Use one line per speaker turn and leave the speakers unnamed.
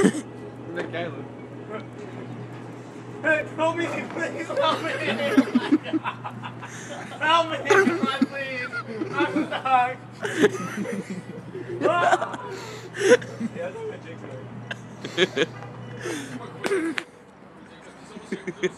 Caleb.
Hey, help me, please help me! help me, please! I'm stuck! yeah, that's my jigsaw.